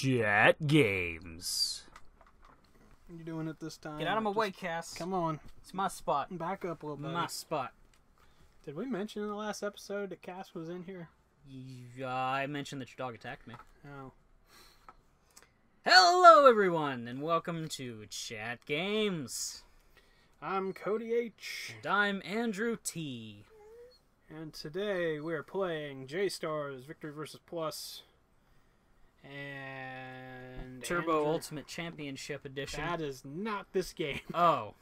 Chat Games. You doing it this time? Get out of my Just- way, Cass. Come on, It's my spot. back up a little bit. My spot. Did we mention in the last episode that Cass was in here? Yeah, uh, I mentioned that your dog attacked me. Oh, Hello, everyone, and welcome to Chat Games. I'm Cody H, And I'm Andrew T. and today we're playing J Stars Victory vs Plus and Turbo Andrew- Ultimate Championship Edition. That is not this game. Oh,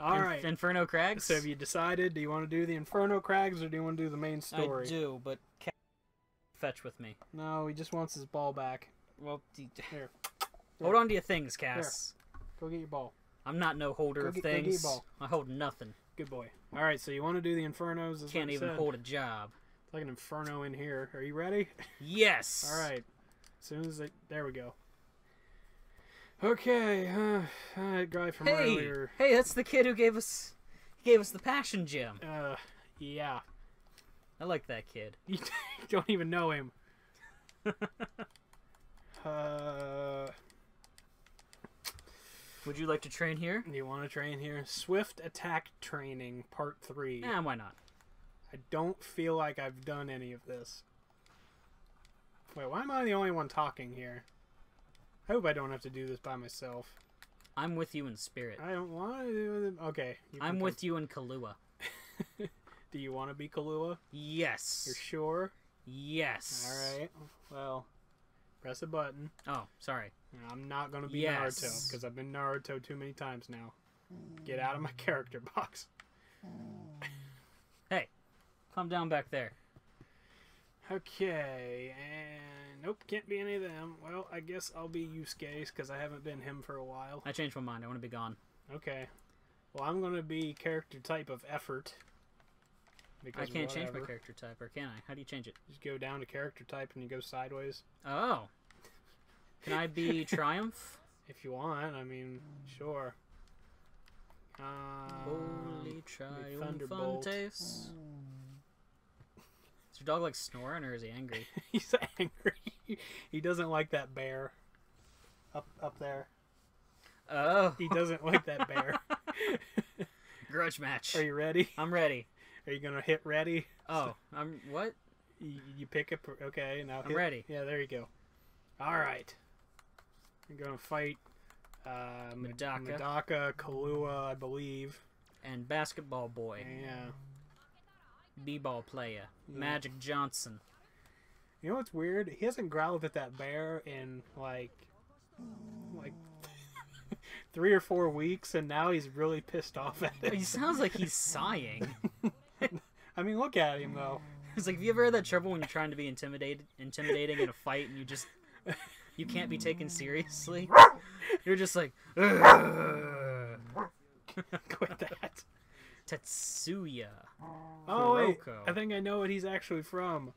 All In- right. Inferno Crags. So have you decided? Do you want to do the Inferno Crags or do you want to do the main story? I do, but Cass fetch with me. No, he just wants his ball back. Well, Here, hold on to your things, Cass. go get your ball. I'm not no holder of get- go get your things. ball. I hold nothing. Good boy. All right, so you want to do the Infernos? Can't even said. hold a job. Like an Inferno in here. Are you ready? Yes. All right. As soon as it, there we go. Okay, uh, that guy from Hey, earlier. hey, that's the kid who gave us gave us the passion gem. Uh, yeah. I like that kid. You don't even know him. uh, Would you like to train here? Do you want to train here? Swift Attack Training Part 3. Yeah, why not? I don't feel like I've done any of this. Wait, why am I the only one talking here? I hope I don't have to do this by myself. I'm with you in spirit. I don't want to do it. Okay. I'm come- with you in Killua. Do you want to be Killua? Yes. You're sure? Yes. All right. Well, press a button. Oh, sorry. I'm not going to be Yes. Naruto because I've been Naruto too many times now. Get out of my character box. Hey, calm down back there. Okay, and nope, can't be any of them. Well, I guess I'll be Yusuke because I haven't been him for a while. I changed my mind. I want to be Gon. Okay. Well, I'm going to be character type of effort. Because I can't change my character type, or can I? How do you change it? Just go down to character type and you go sideways. Oh. Can I be Triumph? If you want, I mean, sure. Um, Holy Thunderbolt. Is your dog like snoring, or is he angry? he's angry. he doesn't like that bear. Up, up there. Oh. He doesn't like that bear. Grudge match. Are you ready? I'm ready. Are you gonna hit ready? Oh, I'm what? You, you pick it. Okay, now I'm hit- ready. Yeah, there you go. All right. You're gonna fight uh, Mad- Medaka. Medaka, Killua, I believe. And basketball boy, Yeah. B-ball player, Yeah. Magic Johnson. You know what's weird? He hasn't growled at that bear in like, like three or four weeks, and now he's really pissed off at it. He sounds like he's sighing. I mean, look at him though. It's like, have you ever had that trouble when you're trying to be intimidated, intimidating in a fight, and you just you can't be taken seriously? You're just like, "Ugh." Quit that. Tetsuya. Oh wait, I think I know what he's actually from.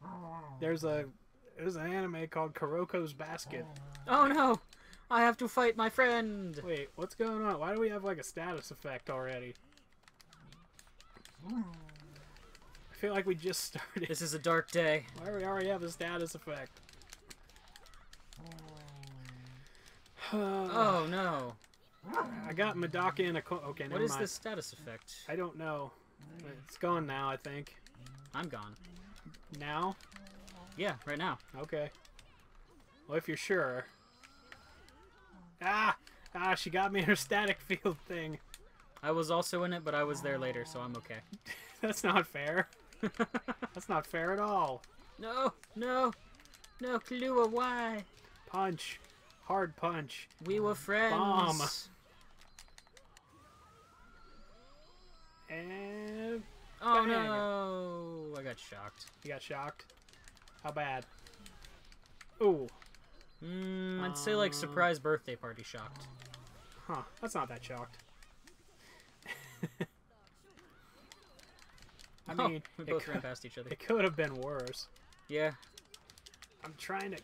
There's a there's an anime called Kuroko's Basket. Oh no, I have to fight my friend. Wait, what's going on? Why do we have like a status effect already? I feel like we just started. This is a dark day. Why do we already have a status effect? Oh no. I got Medaka in a co- okay. What is mind. this status effect? I don't know. It's gone now. I think I'm gone. now. Yeah, right now. Okay. Well, if you're sure. Ah, ah, she got me in her static field thing. I was also in it, but I was there later, so I'm okay. That's not fair. That's not fair at all. no, no, no, Killua, why? Punch. Hard punch. We were friends. Bomb. And Oh Bang. no! I got shocked. you got shocked. How bad? Ooh. Mm, I'd say like Uh. surprise birthday party shocked. Huh. That's not that shocked. I Oh, mean, we both ran past each other. it could have been worse. Yeah. I'm trying to.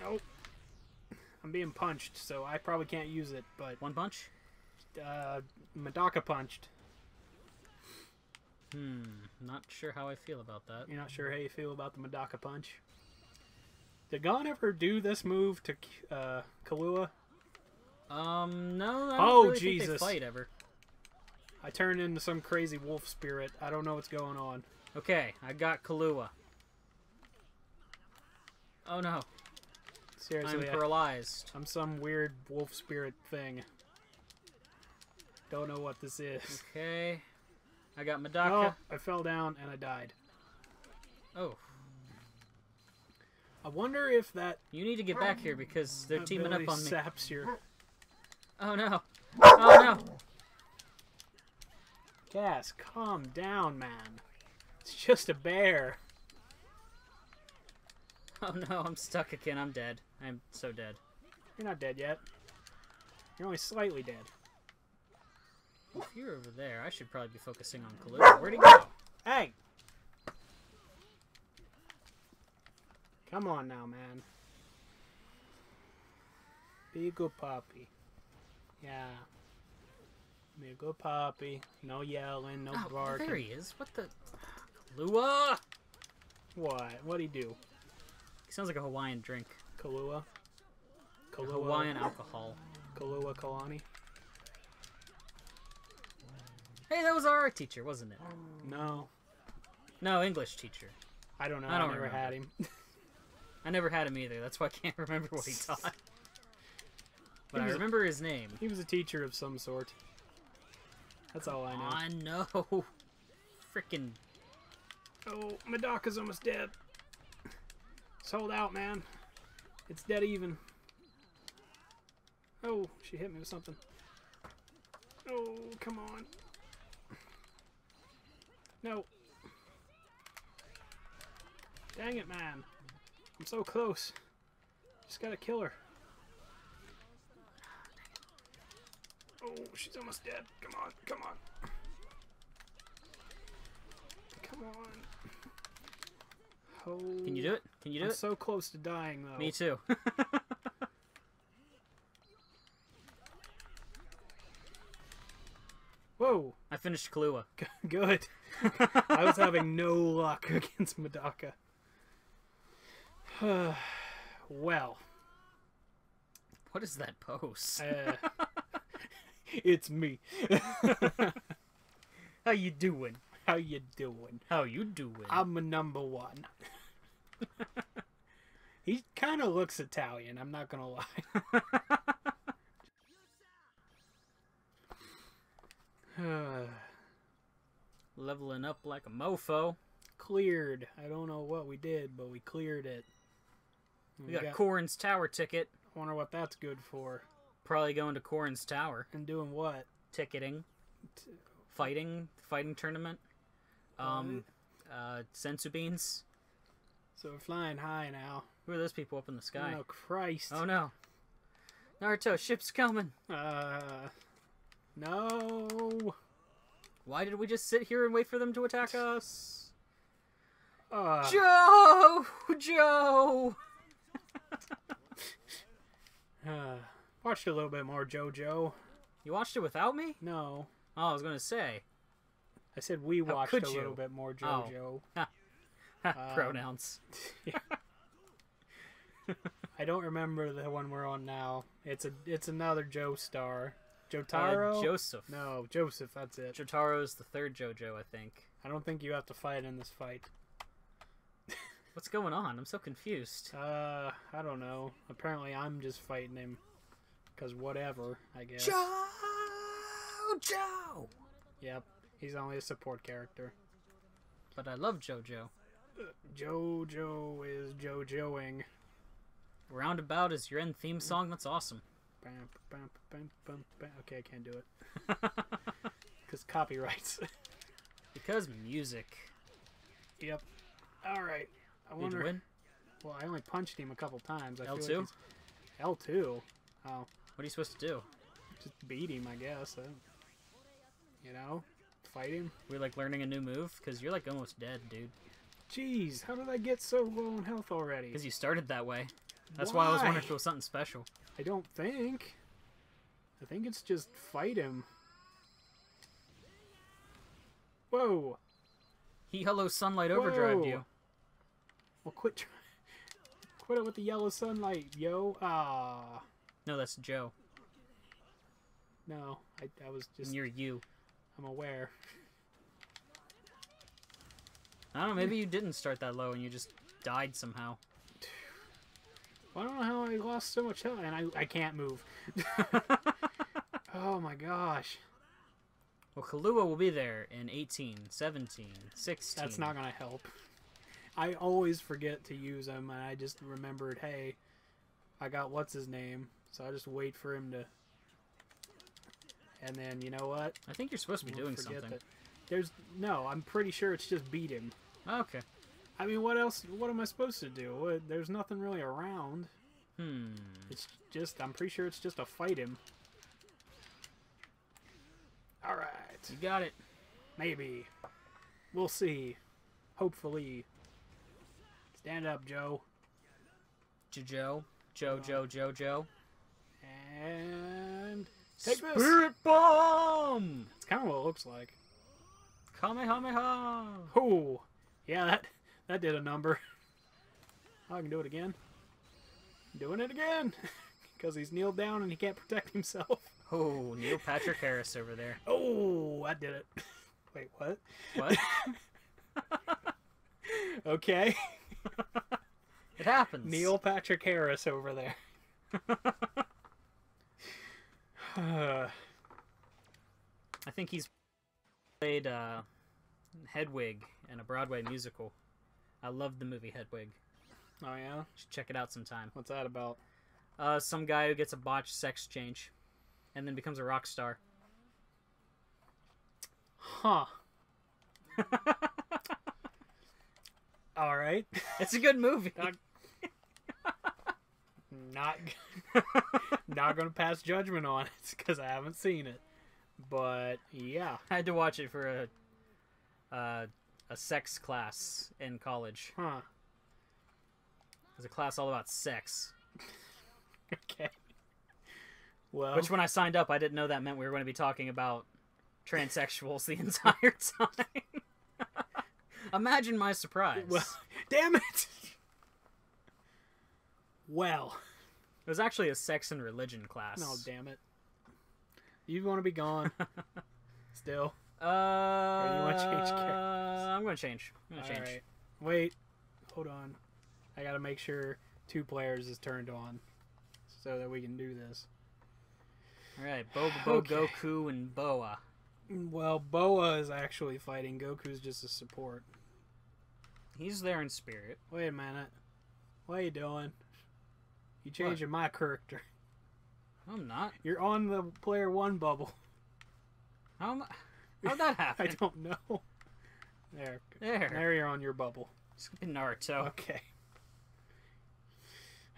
Nope. I'm being punched, so I probably can't use it, but One punch. Uh, Medaka punched. Hmm. Not sure how I feel about that. You're not sure how you feel about the Medaka punch. Did Gon ever do this move to uh, Killua? Um. No. I don't Oh, really think Jesus. fight ever. I turned into some crazy wolf spirit. I don't know what's going on. Okay, I got Killua. Oh no, Seriously, I'm I, paralyzed. I'm some weird wolf spirit thing. Don't know what this is. Okay, I got Medaka. Oh. I fell down and I died. Oh, I wonder if that you need to get back here because they're teaming up on me. saps your Oh no. Oh no. gas. Calm down, man. It's just a bear. Oh no, I'm stuck again. I'm dead. I'm so dead. You're not dead yet. You're only slightly dead. If you're over there, I should probably be focusing on Killua. Where'd he go? Hey! Come on now, man. Be a good puppy. Yeah. Be a good puppy. No yelling, no Oh, barking. there he is. What the? Killua! What? What'd he do? He sounds like a Hawaiian drink. Kalua? Kalua. Hawaiian alcohol. Kalua Kalani? Hey, that was our art teacher, wasn't it? No. No, English teacher. I don't know. I I, don't never remember. had him. I never had him either. That's why I can't remember what he taught. But He I remember his name. he was a teacher of some sort. That's all I know. I know. Freaking. Oh, Medaka's almost dead. Sold out, man. It's dead even. Oh, she hit me with something. Oh, come on. No. Dang it, man. I'm so close. Just gotta kill her. Oh, she's almost dead. Come on, come on. Come on. Oh, Can you do it? Can you do I'm it? so close to dying, though. Me too. Whoa, I finished Killua. good. I was having no luck against Medaka. well, What is that pose? uh, it's me. How you doing? How you doing? How you doing? I'm a number one. he kind of looks Italian. I'm not gonna lie. Leveling up like a mofo. cleared. I don't know what we did, but we cleared it. We got Korin's Tower ticket. wonder what that's good for. Probably going to Korin's Tower. And doing what? Ticketing. Fighting. Fighting tournament. Um, uh, senzu beans. So we're flying high now. Who are those people up in the sky? Oh Christ. Oh no. Naruto, ship's coming. Uh, no. Why did we just sit here and wait for them to attack us? Uh, Joe! Joe! uh, watched a little bit more JoJo. You watched it without me? No, Oh, I was gonna say. I said we How watched a you? little bit more Oh. JoJo. Um, Pronouns. I don't remember the one we're on now. It's a it's another Joestar. Jotaro. Uh, Joseph. no, Joseph. That's it. Jotaro's the third JoJo, I think. I don't think you have to fight in this fight. What's going on? I'm so confused. Uh, I don't know. Apparently, I'm just fighting him. Cause whatever, I guess. Joe! Yep. He's only a support character. But I love JoJo. JoJo is JoJoing. Roundabout is your end theme song. That's awesome. Bam, bam, bam, bam, bam. Okay, I can't do it. Because copyrights. because music. yep. Alright. I Did you wonder. win? Well, I only punched him a couple times. I feel L2? Like. L2? Oh. What are you supposed to do? Just beat him, I guess. I... You know? Fight him? We're like learning a new move? Because you're like almost dead, dude. Jeez, how did I get so low in health already? Because you started that way. That's why? I was wondering if it was something special. I don't think. I think it's just fight him. Whoa! He hello sunlight overdrive you. Well, quit. Try- quit it with the yellow sunlight, yo. Ah, No, that's Joe. no. I, I was just. You're you. I'm aware. I don't know. Maybe you didn't start that low and you just died somehow. I don't know how I lost so much health, and I I can't move. oh my gosh, Well, Killua will be there in 18, 17, 16. that's not gonna help. I always forget to use him, and I just remembered, hey, I got what's his name, so I just wait for him to. And then you know what? I think you're supposed to be We'll doing something. that- There's no. I'm pretty sure it's just beat him. Okay. I mean, what else? What am I supposed to do? There's nothing really around. Hmm. It's just. I'm pretty sure it's just to fight him. All right. You got it. Maybe. We'll see. Hopefully. Stand up, Joe. Joe. Joe, Joe, Joe, Joe. And take this. Spirit Bomb! It's kind of what it looks like. Kamehameha! Oh, yeah, that that did a number. I can do it again. Doing it again, because he's kneeled down and he can't protect himself. Oh, Neil Patrick Harris over there. Oh, I did it. Wait, what? What? Okay, It happens. Neil Patrick Harris over there. I think he's played uh, Hedwig in a Broadway musical. I love the movie Hedwig. oh yeah, Should check it out sometime. what's that about? Uh, some guy who gets a botched sex change, and then becomes a rock star. Huh. All right. It's a good movie. Not- not not gonna pass judgment on it because I haven't seen it. But yeah, I had to watch it for a uh, a sex class in college. huh? It was a class all about sex. Okay. Well, Which, when I signed up, I didn't know that meant we were going to be talking about transsexuals the entire time. Imagine my surprise. well, damn it. Well, it was actually a sex and religion class. no, damn it. You want to be Gon? Still. Uh, you wanna change characters? I'm going to change. I'm All to change. right. Wait. Hold on. I gotta make sure two players is turned on, so that we can do this. All right, Boba, Bo, Okay. Goku, and Boa. Well, Boa is actually fighting. Goku's just a support. He's there in spirit. Wait a minute. What are you doing? You changing my character. I'm not. You're on the player one bubble. How am I- How'd that happen? I don't know. There. There. There you're on your bubble. Skipping Naruto. Okay.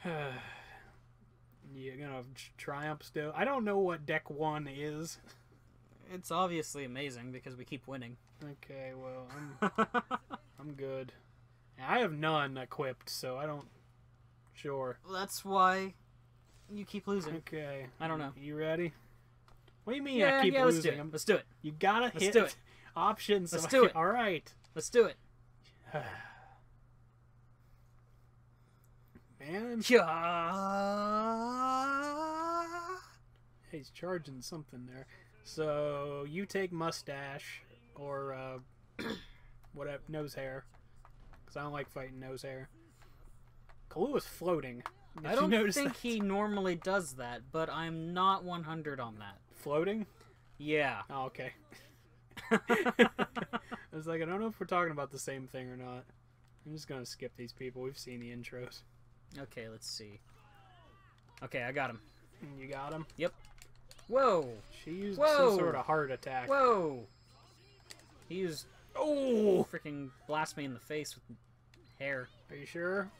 You're gonna triumph still. I don't know what deck one is. It's obviously amazing because we keep winning. Okay, well I'm I'm good. I have none equipped, so I don't. Sure. That's why you keep losing. Okay. I don't know. You ready? What do you mean? Yeah, I keep yeah, let's do losing. it. I'm- Let's do it. You gotta Let's hit do it. options. Let's so do can- it. All right. Let's do it. Man, Yeah. he's charging something there. So you take mustache or uh, whatever nose hair, because I don't like fighting nose hair. Killua's floating. Did I don't think that? he normally does that, but I'm not 100 on that. Floating. Yeah. Oh, okay. I was like, I don't know if we're talking about the same thing or not. I'm just gonna skip these people. We've seen the intros. Okay, let's see. Okay, I got him. Mm, you got him. Yep. Whoa. She used Whoa. some sort of heart attack. Whoa. He used Oh, freaking blast me in the face with hair. are you sure?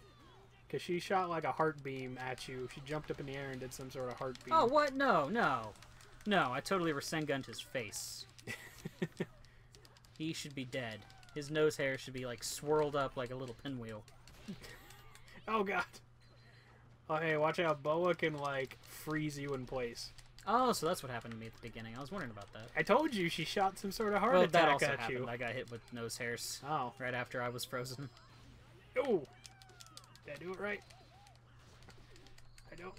Because she shot like a heart beam at you. She jumped up in the air and did some sort of heart beam. Oh, what? No, no. No, I totally Rasengunned his face. he should be dead. His nose hair should be like swirled up like a little pinwheel. Oh god. Oh hey, watch out! Boa can like freeze you in place. Oh, so that's what happened to me at the beginning. I was wondering about that. I told you she shot some sort of heart well, that also at happened. you. I got hit with nose hairs Oh. right after I was frozen. Oh. Did I do it right? I don't.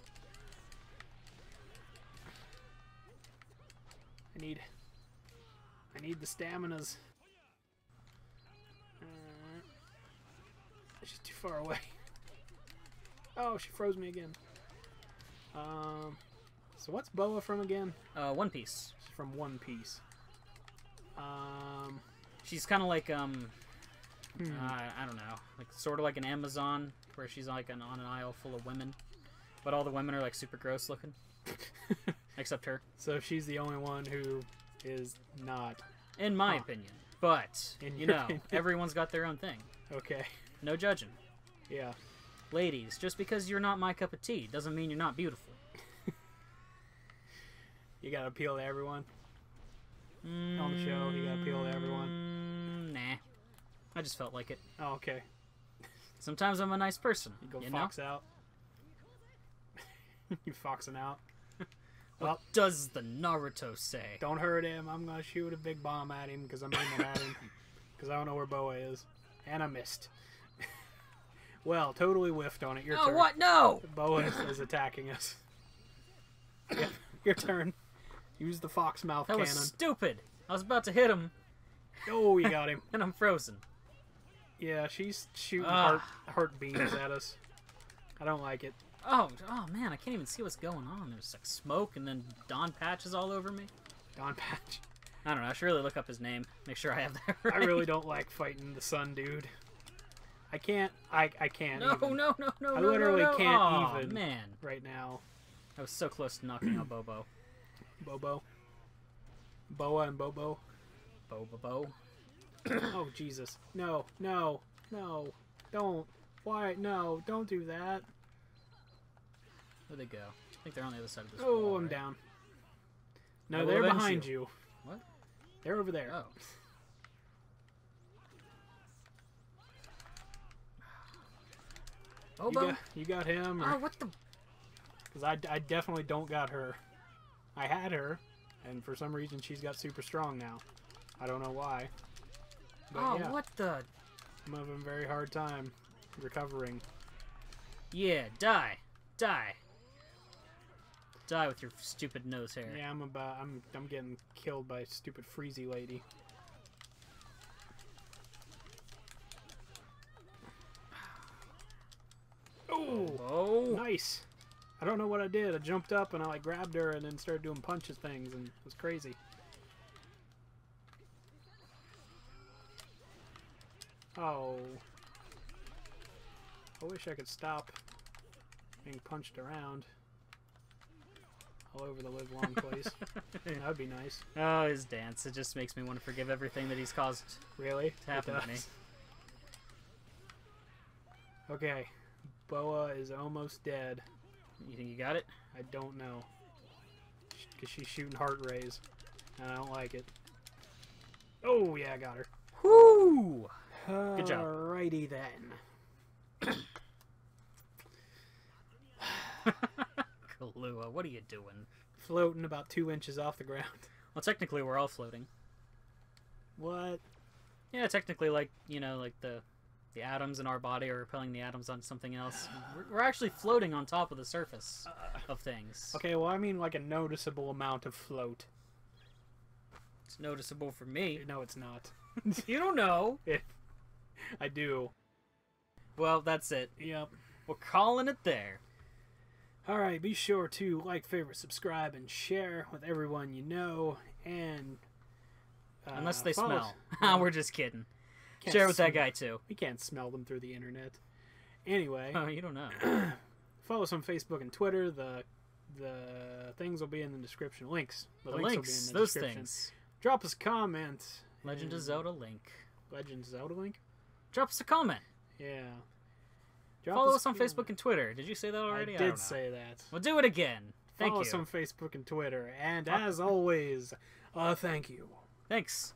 I need. I need the staminas. Uh, she's too far away. Oh, she froze me again. Um. So what's Boa from again? Uh, One Piece. She's from One Piece. Um. She's kind of like um, hmm. uh, I don't know, like sort of like an Amazon, where she's like an, on an aisle full of women, but all the women are like super gross looking, except her, so she's the only one who is not. in my Huh. opinion. But In you know, opinion. everyone's got their own thing. Okay. No judging. Yeah. Ladies, just because you're not my cup of tea doesn't mean you're not beautiful. You gotta appeal to everyone. Mm, On the show, you gotta appeal to everyone. Nah. I just felt like it. Oh, okay. Sometimes I'm a nice person. You go you know? fox out. you foxing out. What Well, does the Naruto say? don't hurt him. I'm gonna shoot a big bomb at him because I'm aiming at him. Because I don't know where Boa is. And I missed. well, totally whiffed on it. Your Oh, turn. what? No! Boa is, is attacking us. Your turn. Use the fox mouth That cannon. was stupid. I was about to hit him, Oh, you got him. and I'm frozen. Yeah, she's shooting Ah. heart, heart beams at us. I don't like it. Oh, oh man, I can't even see what's going on. There's like smoke, and then Don patches all over me. Don Patch. I don't know. I should really look up his name. Make sure I have that right. I really don't like fighting the sun dude. I can't. I I can't. No, even no, no, no. I no, literally no, no. can't Aw, even. Man, right now. I was so close to knocking out Bobo. Bobo. Boa and Bobo. Bobo. Bo. oh Jesus! No! No! No! Don't! Why? No! Don't do that! Where'd they go? I think they're on the other side of this Oh, wall, I'm right? down. No, they're behind you. you. What? They're over there. Oh. You got, you got him, Oh, what the? because I, I definitely don't got her. I had her, and for some reason she's got super strong now. I don't know why. But oh, yeah, what the? I'm having a very hard time recovering. Yeah, die. Die. Die with your stupid nose hair. Yeah, I'm about. I'm. I'm getting killed by a stupid freezy lady. Oh, Oh. nice. I don't know what I did. I jumped up and I like grabbed her and then started doing punches things and it was crazy. Oh. I wish I could stop being punched around all over the live long place. that would be nice. Oh, his dance. It just makes me want to forgive everything that he's caused. Really? To happen to me. Okay. Boa is almost dead. You think you got it? I don't know. Because she's shooting heart rays. And I don't like it. Oh, yeah, I got her. Whoo! Good job. Alrighty then. Killua, what are you doing? Floating about two inches off the ground. Well, technically, we're all floating. What? Yeah, technically, like you know, like the the atoms in our body are repelling the atoms on something else. We're, we're actually floating on top of the surface uh. of things. Okay, well, I mean like a noticeable amount of float. It's noticeable for me. No, it's not. You don't know. I do. Well, that's it. Yep. We're calling it there. All right, be sure to like, favorite, subscribe, and share with everyone you know. And uh, Unless they smell. We're just kidding. can't Share with that guy too. We can't smell them through the internet. Anyway, Oh, you don't know. follow us on Facebook and Twitter. The the things will be in the description. Links. The links will be in links, the those things. Drop us a comment. Legend of Zelda link. Legend of Zelda link. Drop us a comment. Yeah. Drop Follow us on Facebook and Twitter. Did you say that already? I did know. say that. Well, do it again. Thank you. Follow you. us on Facebook and Twitter. And as always, uh, thank you. Thanks.